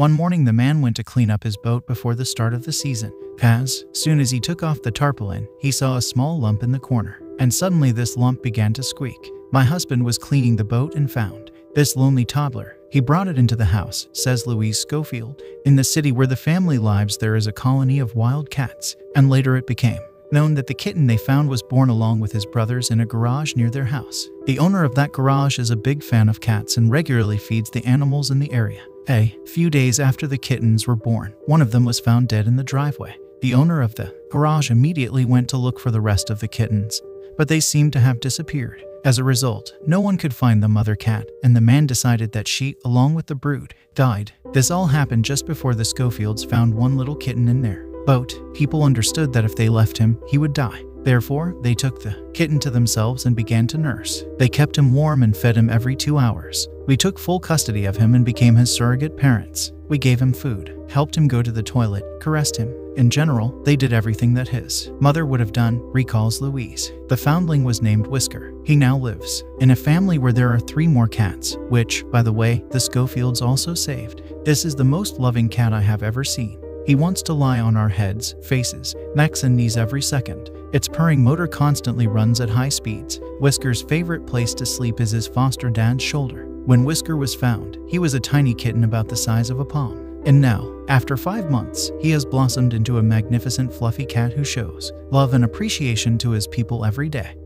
One morning, the man went to clean up his boat before the start of the season. As soon as he took off the tarpaulin, he saw a small lump in the corner, and suddenly this lump began to squeak. My husband was cleaning the boat and found this lonely toddler. He brought it into the house, says Louise Schofield. In the city where the family lives, there is a colony of wild cats, and later it became known that the kitten they found was born along with his brothers in a garage near their house. The owner of that garage is a big fan of cats and regularly feeds the animals in the area. A few days after the kittens were born, one of them was found dead in the driveway. The owner of the garage immediately went to look for the rest of the kittens, but they seemed to have disappeared. As a result, no one could find the mother cat, and the man decided that she, along with the brood, died. This all happened just before the Schofields found one little kitten in their boat. People understood that if they left him, he would die. Therefore, they took the kitten to themselves and began to nurse. They kept him warm and fed him every two hours. We took full custody of him and became his surrogate parents. We gave him food, helped him go to the toilet, caressed him. In general, they did everything that his mother would have done, recalls Louise. The foundling was named Whisker. He now lives in a family where there are three more cats, which, by the way, the Schofields also saved. This is the most loving cat I have ever seen. He wants to lie on our heads, faces, necks, and knees every second. Its purring motor constantly runs at high speeds. Whisker's favorite place to sleep is his foster dad's shoulder. When Whisker was found, he was a tiny kitten about the size of a palm. And now, after five months, he has blossomed into a magnificent fluffy cat who shows love and appreciation to his people every day.